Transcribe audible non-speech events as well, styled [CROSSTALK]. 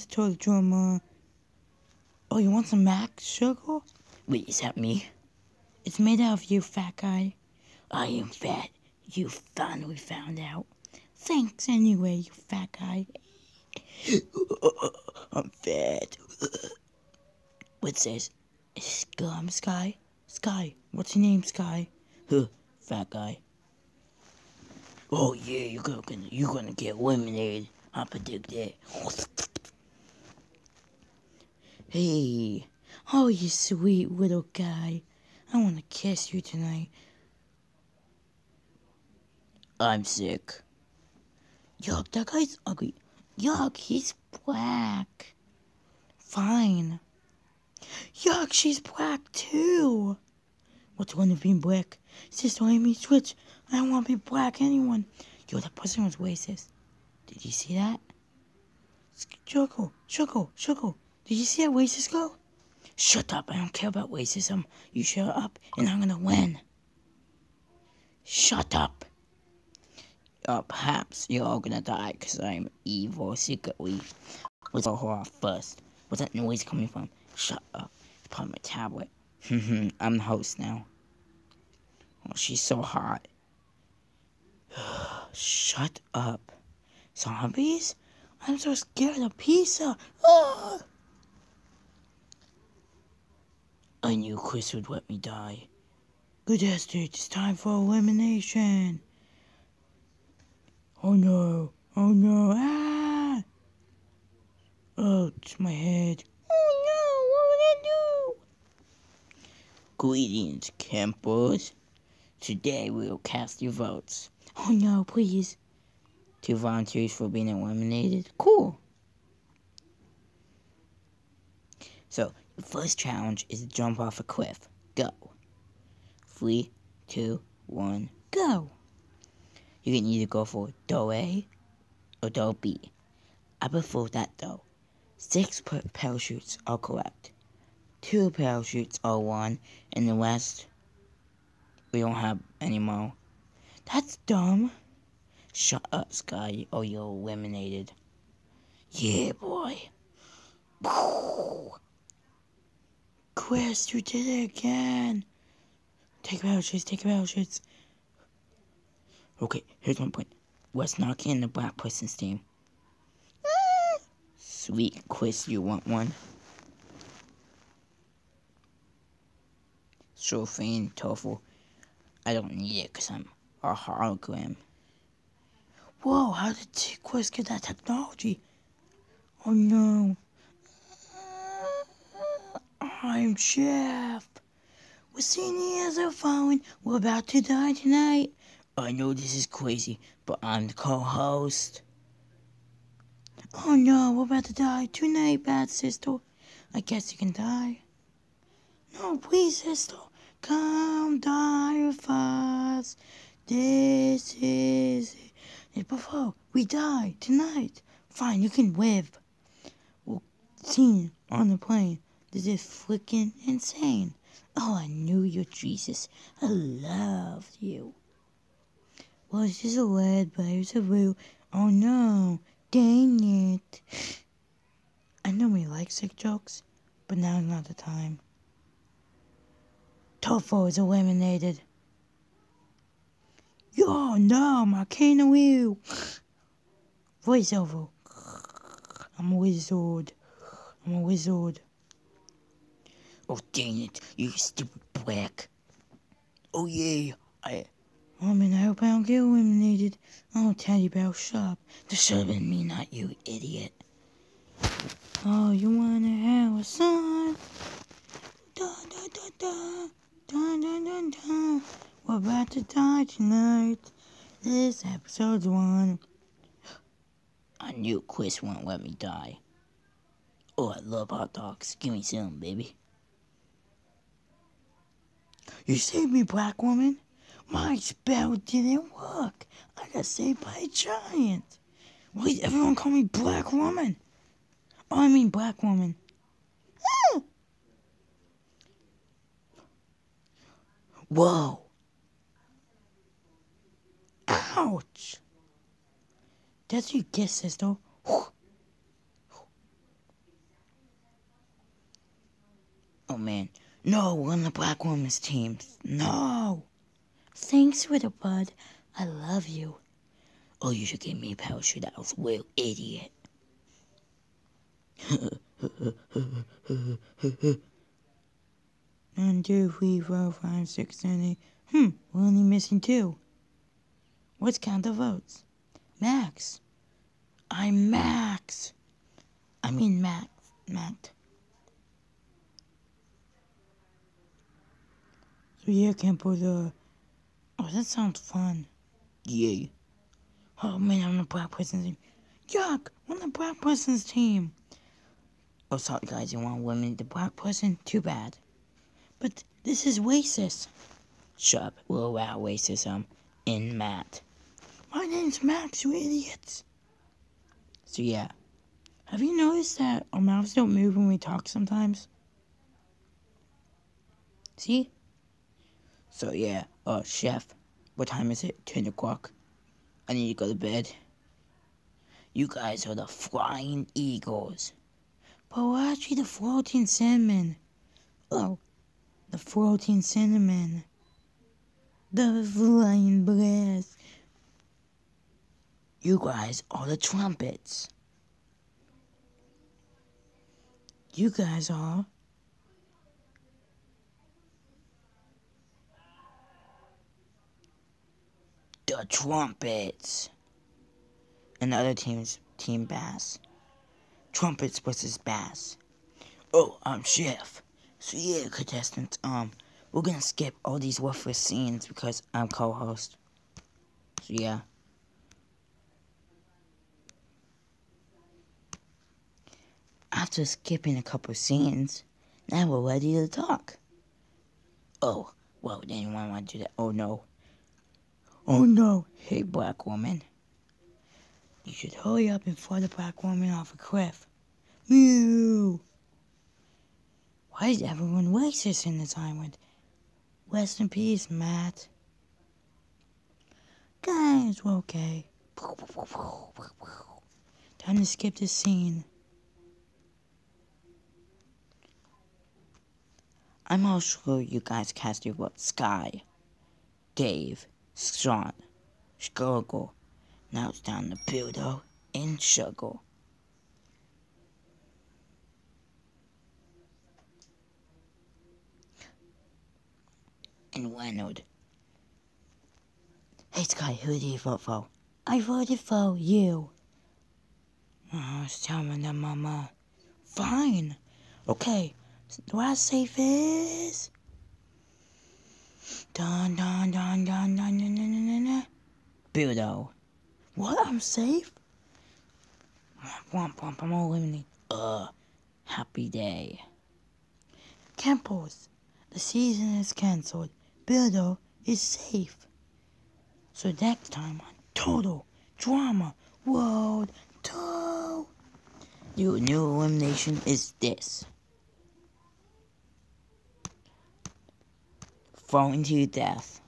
Miss Toilet Drama. Oh, you want some mac sugar? Wait, is that me? It's made out of you, fat guy. I am fat. You finally found out. Thanks anyway, you fat guy. [LAUGHS] I'm fat. [LAUGHS] What's this? Scum Sky? Sky. What's your name, Sky? Huh, [LAUGHS] fat guy. Oh yeah, you're gonna you're gonna get eliminated. I predict that. Hey, oh you sweet little guy. I wanna kiss you tonight. I'm sick. Yuck, that guy's ugly. Yuck, he's black. Fine. Yuck, she's black too. What's one of being black? Sister, let me switch. I don't want to be black anyone. Yo, that person was racist. Did you see that? Choco, Choco, Choco. Did you see that racist go? Shut up. I don't care about racism. You shut up and I'm gonna win. Shut up. Uh, perhaps you're all gonna die because I'm evil secretly. Let's go off first. What's that noise coming from? Shut up. It's probably my tablet. [LAUGHS] I'm the host now. Oh, she's so hot. [SIGHS] Shut up. Zombies? I'm so scared of pizza. Oh! I knew Chris would let me die. Good Esther, it's time for elimination. Oh no. Oh no. Ah! Oh, it's my head. Oh no, what would I do? Greetings, campers. Today we will cast your votes. Oh no, please. Two volunteers for being eliminated. Cool. So, the first challenge is to jump off a cliff. Go. Three, two, one, go. You can either go for doe A or doe B. I prefer that though. Six parachutes are correct. Two parachutes are one, and the rest we don't have any more. That's dumb. Shut up, Sky, or you're eliminated. Yeah, boy. [LAUGHS] Chris, you did it again. Take parachutes, take parachutes. Okay, here's one point. What's knocking in the black person's team. Sweet Chris, you want one? Sure thing, Tofu. I don't need it because I'm a hologram. Whoa, how did Quest get that technology? Oh no. I'm Chef. We're seeing as a phone. We're about to die tonight. I know this is crazy, but I'm the co-host. Oh no, we're about to die tonight, bad sister. I guess you can die. No, please, sister. Come die with us. This is it. Before we die tonight. Fine, you can live. Well, scene on the plane. This is freaking insane. Oh, I knew you, Jesus. I loved you. Well, it's just a but it's a real. Oh no, dang it. I normally like sick jokes, but now's not the time. Tofu is eliminated. Yo, no, my cane wheel. Voiceover. I'm a wizard. I'm a wizard. Oh, dang it, you stupid black. Oh, yeah, I... Oh, man, I hope I don't get eliminated. Oh, Teddy Bear, shut up. This should have been me, not you, idiot. Oh, you wanna have a son? Da, da, da, da. Dun, dun, dun, dun. We're about to die tonight. This episode's one. I knew Chris won't let me die. Oh, I love hot dogs. Give me some, baby. You saved me, black woman. My spell didn't work. I got saved by a giant. Why does everyone call me black woman? Oh, I mean black woman. Ah! Whoa. Ouch. That's your guess, sister. Oh man. No, we're on the Black Woman's team. No. Thanks for bud. I love you. Oh, you should give me a parachute. Was real idiot. One, two, three, four, five, six, seven, eight. Hmm, we're only missing two. Let's count the votes. Max. I'm Max. I mean Max. Matt. So yeah, can't put the. Oh, that sounds fun. Yeah. Oh man, I'm the black person's team. Yuck! I'm the black person's team. Oh, sorry guys, you want women the black person? Too bad. But this is racist. Shut up. We'll allow racism in Matt. My name's Max, you idiots. So yeah. Have you noticed that our mouths don't move when we talk sometimes? See? So yeah, uh, chef, what time is it? 10 o'clock. I need to go to bed. You guys are the flying eagles. But we're actually the floating cinnamon. Oh, the floating cinnamon. The flying blast. You guys are the trumpets. You guys are the trumpets. And the other team's team bass. Trumpets versus bass. Oh, I'm chef. So yeah, contestants, um, we're gonna skip all these worthless scenes because I'm co-host. So yeah. After skipping a couple scenes, now we're ready to talk. Oh, well, then you want to do that? Oh no. Oh no. Hey, black woman. You should hurry up and throw the black woman off a cliff. Mew. Why is everyone racist in this island? Rest in peace, Matt. Guys, we're okay. Time to skip this scene. I'm all sure you guys cast your vote. Sky, Dave, Shawn, Skuggle. Now it's down to Budo and Shuggle. And Leonard. Hey Sky, who do you vote for? I voted for you. Oh, tell me that, Mama. Fine. Okay, the I say is. Dun dun dun dun dun dun dun dun dun. Budo. What? I'm safe? Womp womp, I'm eliminated. Uh, happy day. Campos, the season is cancelled. Budo is safe. So next time on Total Drama World Tour, the new elimination is this. thrown to death.